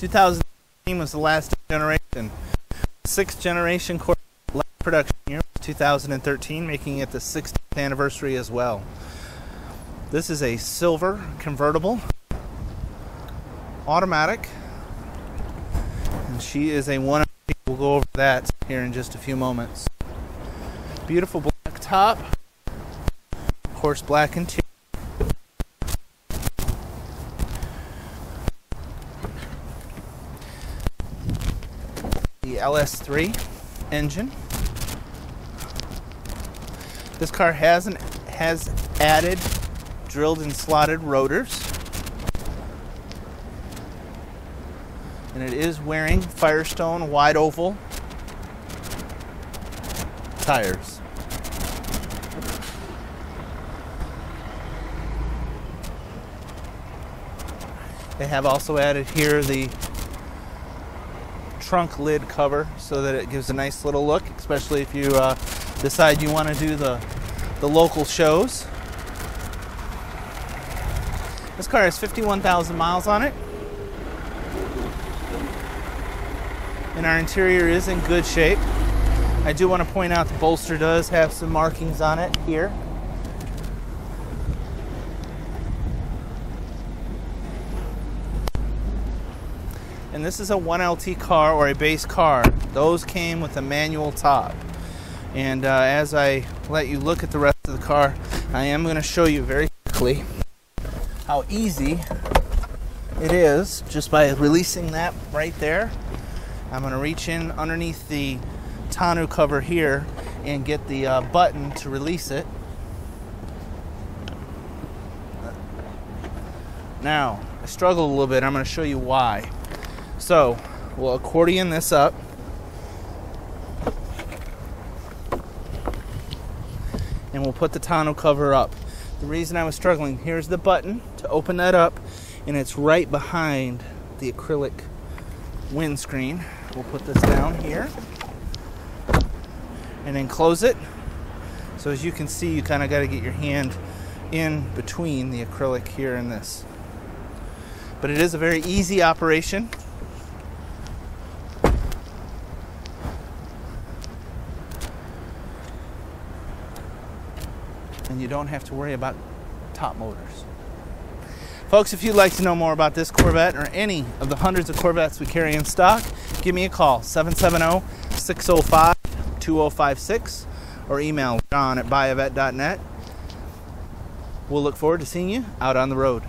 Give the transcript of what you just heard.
2013 was the last generation. Sixth generation Corvette last production year was 2013, making it the 60th anniversary as well. This is a silver convertible, automatic, and she is a one. We'll go over that here in just a few moments. Beautiful black top, of course, black interior. LS3 engine. This car has an has added drilled and slotted rotors. And it is wearing Firestone wide oval tires. They have also added here the trunk lid cover so that it gives a nice little look, especially if you uh, decide you want to do the, the local shows. This car has 51,000 miles on it. And our interior is in good shape. I do want to point out the bolster does have some markings on it here. And this is a 1LT car or a base car. Those came with a manual top. And uh, as I let you look at the rest of the car, I am going to show you very quickly how easy it is just by releasing that right there. I'm going to reach in underneath the tonneau cover here and get the uh, button to release it. Now, I struggle a little bit. I'm going to show you why. So, we'll accordion this up. And we'll put the tonneau cover up. The reason I was struggling, here's the button to open that up, and it's right behind the acrylic windscreen. We'll put this down here and then close it. So as you can see, you kind of got to get your hand in between the acrylic here and this. But it is a very easy operation. And you don't have to worry about top motors. Folks, if you'd like to know more about this Corvette or any of the hundreds of Corvettes we carry in stock, give me a call 770 605 2056 or email john at buyavette.net. We'll look forward to seeing you out on the road.